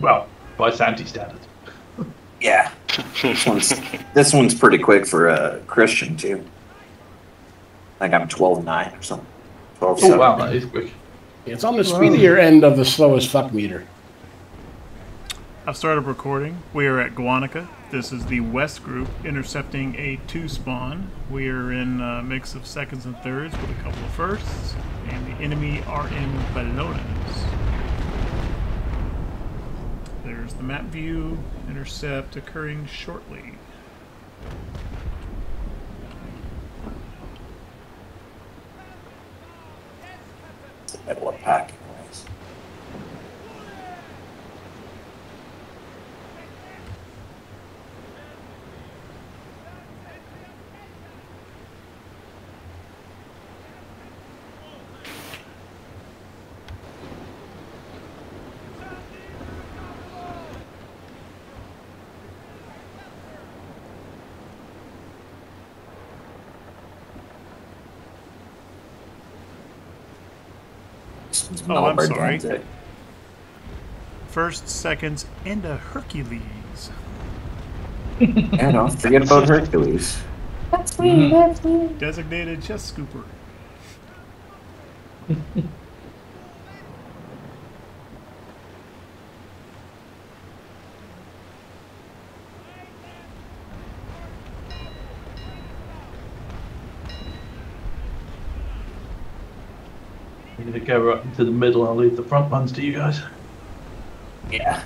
Well, by Santi standards. Yeah. this one's this one's pretty quick for a Christian too. Like I'm twelve nine or something. Oh, twelve Oh seven. wow, that is quick. It's on the speedier end of the slowest fuck meter. I've started recording. We are at Guanica. This is the West Group intercepting a two spawn. We are in a mix of seconds and thirds with a couple of firsts, and the enemy are in Bellonas. There's the map view. Intercept occurring shortly. Middle ways. This Oh, I'm sorry. Transit. First, seconds, and a Hercules. Yeah, don't forget about Hercules. That's me. That's me. Designated chest scooper. I'm gonna go right into the middle. I'll leave the front ones to you guys. Yeah.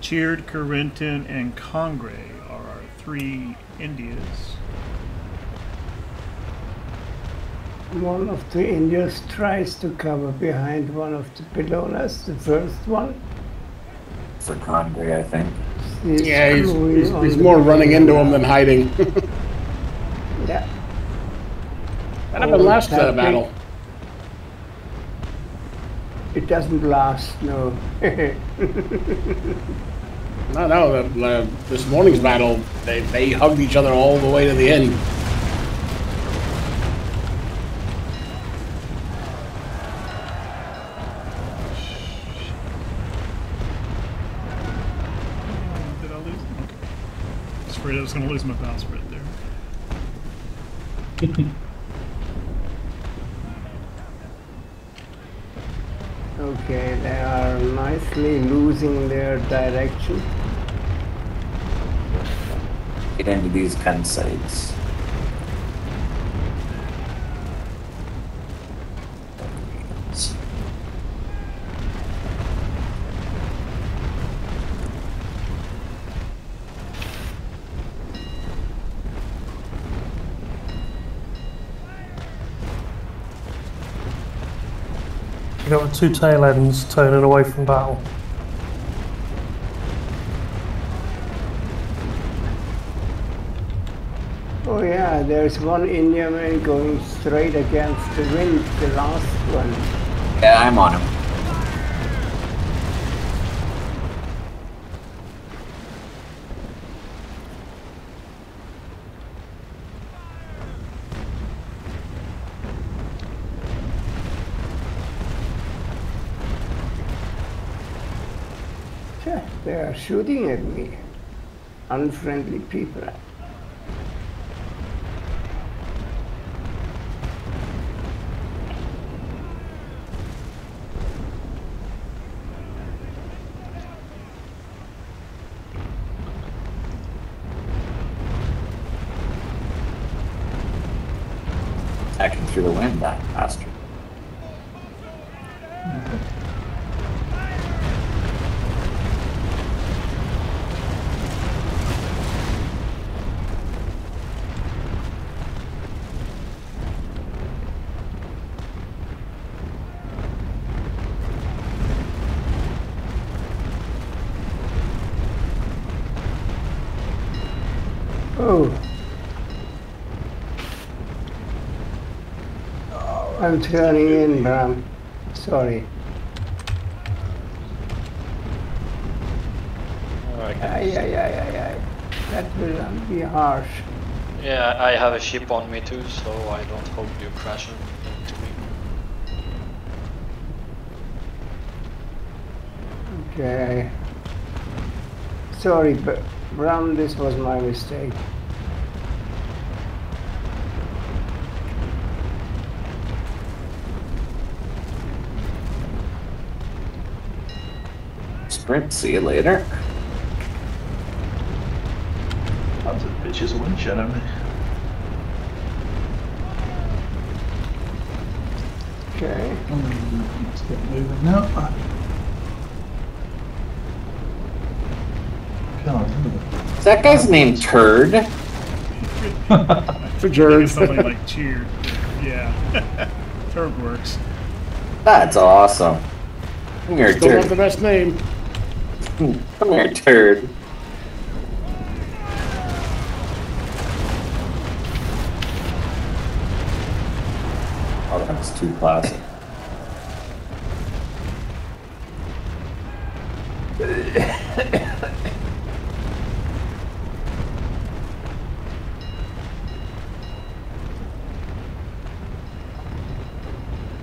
Cheered, Corentin, and Congre are our three Indias. One of the Indians tries to cover behind one of the Pilonas, the first one. For Congre, I think. He's Yeah, he's, he's, he's more running into him than hiding. Yeah. That happened Oh, last uh, battle. It doesn't last, no. No, no, the, uh, this morning's battle, they, they hugged each other all the way to the end. I was afraid I was going to lose my bounce right there. okay, they are nicely losing their direction. Get into these gun sites. You got the two tail ends turning away from battle. Oh yeah, there's one Indiaman going straight against the wind, the last one. Yeah, I'm on him. They are shooting at me. Unfriendly people. Attacking through the wind, that bastard. Oh. I'm turning in, Bram. Sorry. Ay, ay, ay, ay, ay. That will be harsh. Yeah, I have a ship on me too, so I don't hope you crash into me. Okay. Sorry, but Brown, this was my mistake. Sprint, see you later. Tons of bitches wind shadow me. Okay. Let's get moving now. God, look Is that guy's name Turd? For It's Jared. something like cheered. Yeah. Turd works. That's awesome. Come here, Still not the best name. Come here, Turd. Oh, that's too classic.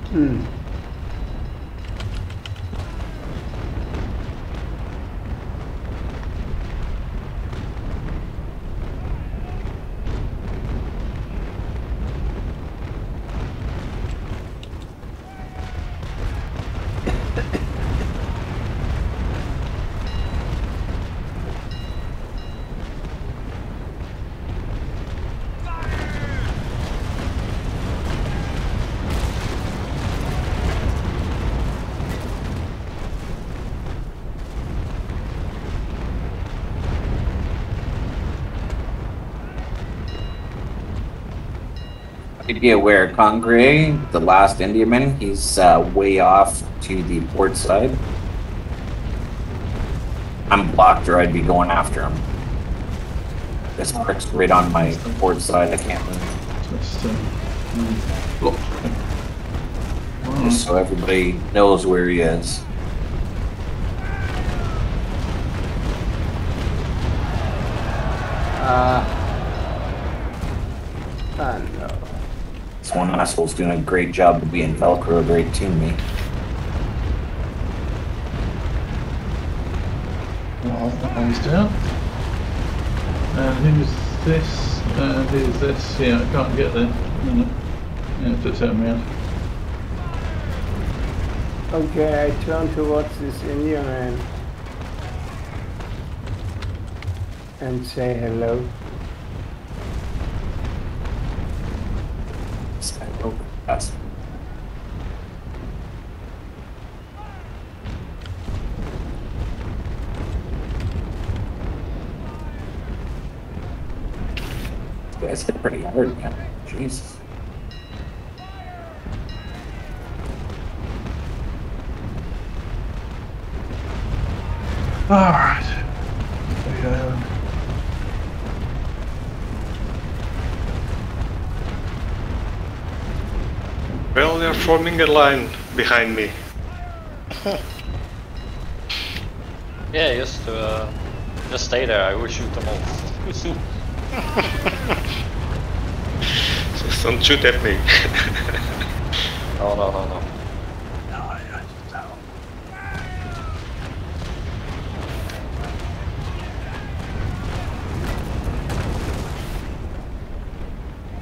Hmm. To be aware, Congre, the last Indiaman, he's uh, way off to the port side. I'm blocked or I'd be going after him. This prick's right on my port side, I can't move. Just uh, blocked. Just so everybody knows where he is. No. This one asshole's doing a great job of being Velcro right to me. Well, that one's down. And who's this? And who's this? Yeah, I can't get there. No. Yeah, have to turn around. Okay, I turn towards this Indian man and say hello. This guy broke us. This guy's hit pretty hard, man. Jesus. Alright. Okay. Well, they're forming a line behind me. Yeah, just uh, just stay there. I will shoot them all. So don't shoot at me. no, no, no, no.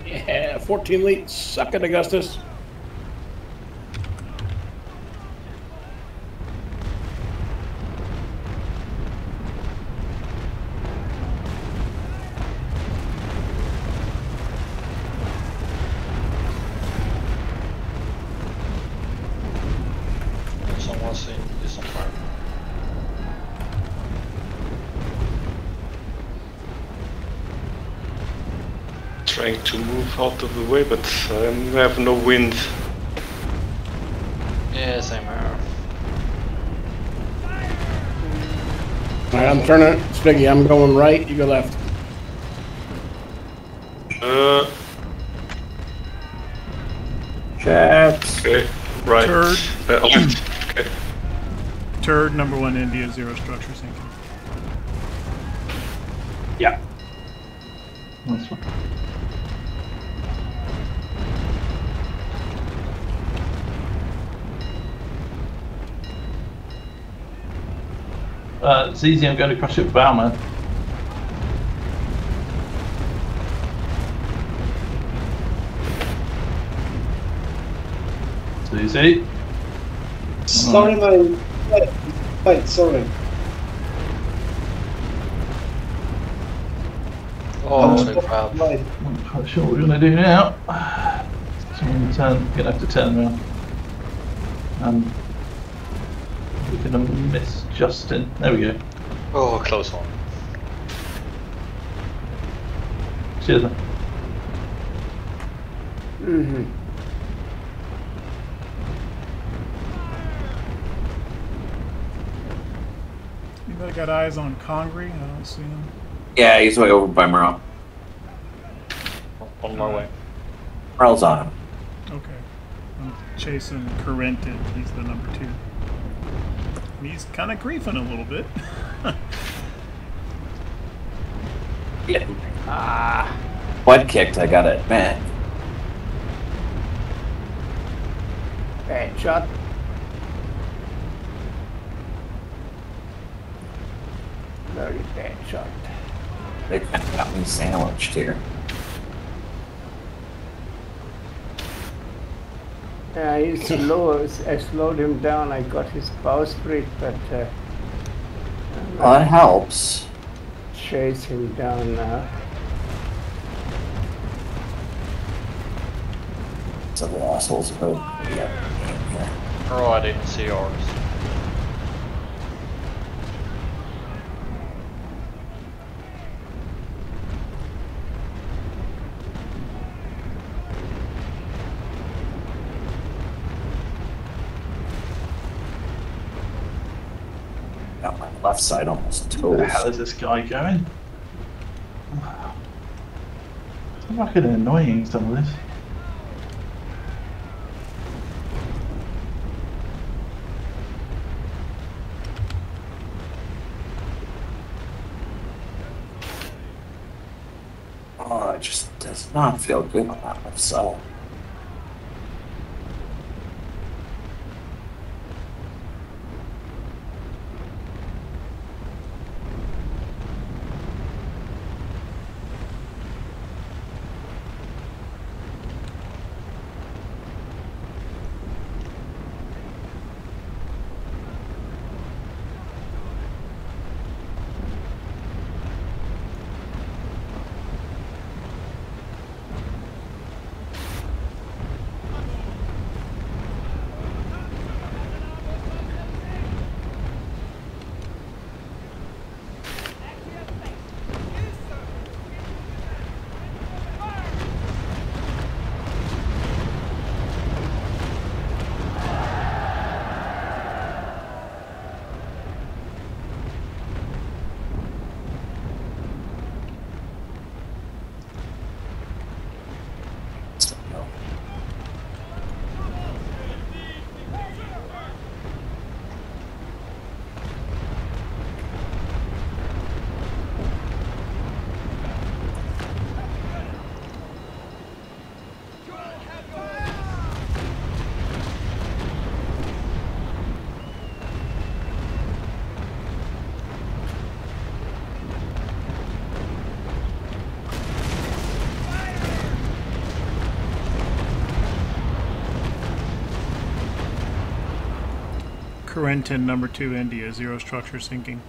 Yeah, 14 lead. Suck it, Augustus. Someone's in this on fire. Trying to move out of the way, but I have no wind. Yeah, same here. Alright, I'm turning. Spiggy, I'm going right. You go left. Uh, Chaps. okay, right. Turd. Uh, left. Okay. Turd, number one, India, zero structure sinking. Yeah. That's one. Uh, it's easy. I'm going to crush it bow, man. It's easy. Sorry, man. Wait, wait, sorry. Oh, I'm so crap. I'm not quite sure what we're going to do now. So I'm going to turn, going to have to turn around. Um, we're going to miss Justin. There we go. Oh, close one. Cheers. man. hmm Anybody got eyes on Congre? I don't see him. Yeah, he's way over by Merle. On my way. Merle's on him. Okay. I'm chasing Corentin. He's the number two. He's kind of griefing a little bit. Yeah. Ah. Butt kicked, I got it. Man. Bad shot. Very bad shot. They kind of got me sandwiched here. Yeah, he's slow. I slowed him down. I got his bowsprit, but uh, Well, that helps. chase him down now. So the assholes about yeah. Oh, I didn't see yours. Got my left side almost Where the hell is this guy going? It's fucking annoying, some of this. Oh, it just does not feel good on that left side. Corentin, number two, India, zero structure sinking.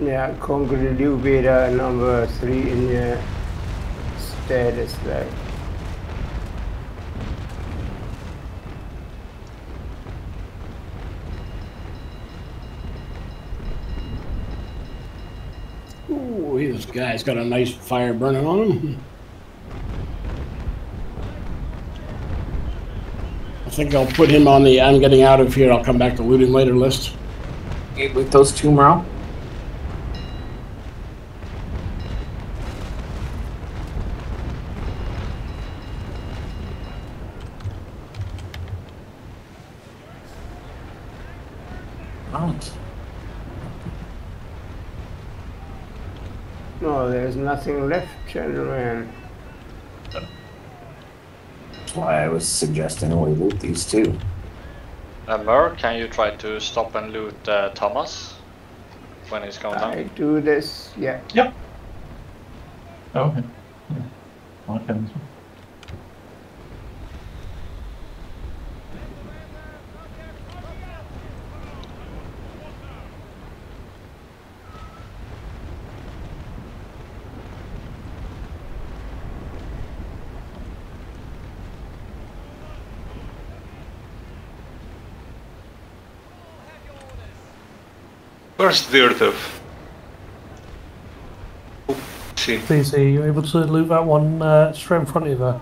Yeah, Congress Beta number three India, status there. Ooh, this guy's got a nice fire burning on him. I think I'll put him on the I'm getting out of here, I'll come back to loot him later list. Hey, with those two, Merle? Right. No, there's nothing left, gentlemen. That's why I was suggesting we loot these two. Uh, Mer, can you try to stop and loot uh, Thomas when he's going I down? do this, yeah. Yep. Oh, okay. Yeah. Where's the Urdov? Oh, see. DC, you able to loot that one uh, straight in front of you there?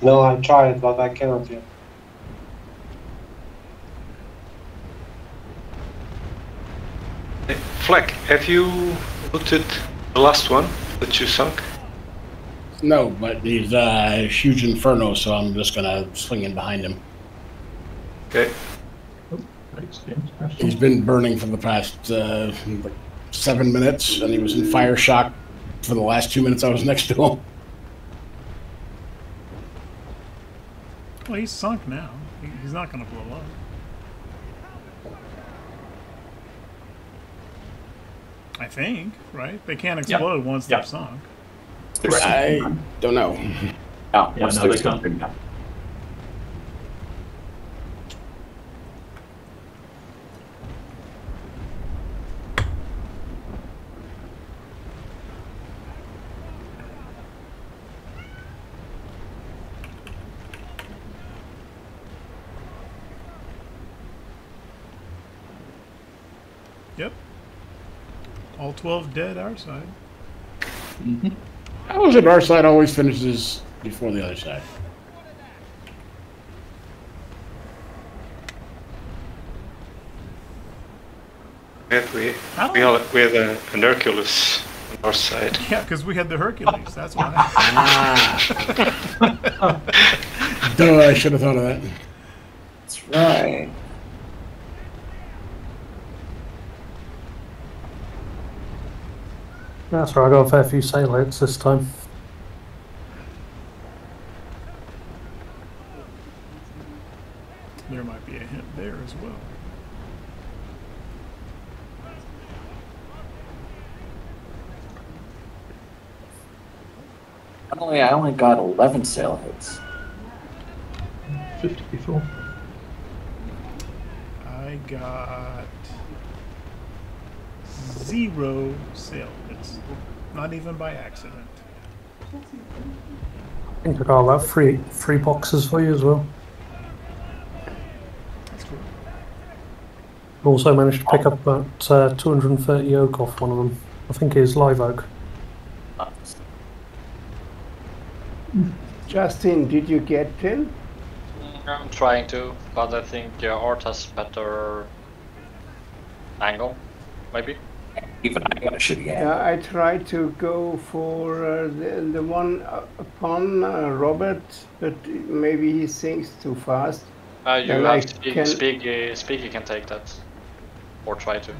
No, I tried, but I cannot yet. Hey, Fleck, have you looted the last one that you sunk? No, but he's uh, a huge inferno, so I'm just gonna swing in behind him. Okay. Great. He's been burning for the past uh, like seven minutes, and he was in fire shock for the last two minutes I was next to him. Well, he's sunk now. He's not going to blow up. I think, right? They can't explode once Yeah. they're sunk. I don't know. Oh, Yeah, no, they the- can't. All 12 dead our side. Mm-hmm. How is it our side always finishes before the other side? Yeah, we, Oh. we, all, we had a, an Hercules on our side. Yeah, because we had the Hercules. That's why. Ah. Duh, I should have thought of that. That's right. That's right, I got a fair few sailors this time. there might be a hint there as well. Only I only got eleven sail hits. 54. I got zero sale hits. Not even by accident. I think I got about free three boxes for you as well. That's cool. Also managed to pick up about uh, 230 oak off one of them. I think it is live oak. Justin, did you get him? I'm trying to, but I think uh, Art has better angle, maybe. Even I got a shitty game. Yeah, I tried to go for uh, the, the one uh, upon uh, Robert, but maybe he sinks too fast. Uh, you Then have I speak, can- speak, uh, speak, you can take that. Or try to.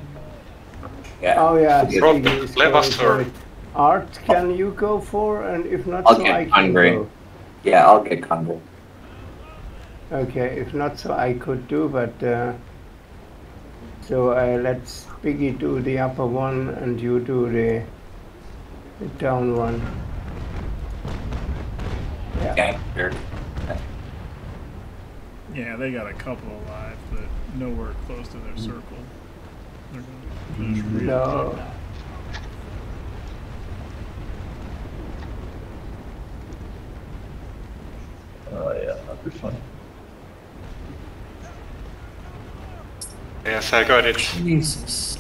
Yeah. Oh yeah, Rob, Stig is leave us going it. Art, can you go for? And if not, I'll so get I can hungry. go. Yeah, I'll get hungry. Okay, if not, so I could do, but uh, so uh, let's Piggy do the upper one and you do the, the down one. Yeah. Okay. Here. Yeah, they got a couple alive, but nowhere close to their circle. They're gonna finish No. quick. Oh, yeah, that'd be fun. Yes, I got it. Jesus.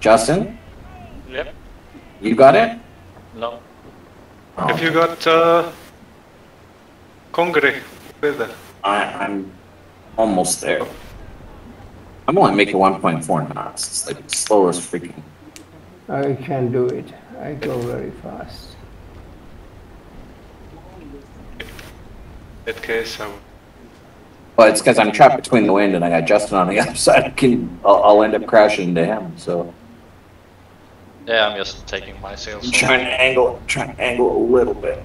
Justin, Yep. you got it? No. Oh, Have you got uh, Congre with it? I, I'm almost there. I'm only making 1.4 knots. It's like slow as freaking. I can do it. I go very fast. In that case, I will. But it's because I'm trapped between the wind and I got Justin on the other side. I can, I'll, I'll end up crashing into him. So Yeah, I'm just taking my sails. I'm trying to angle, trying to angle a little bit.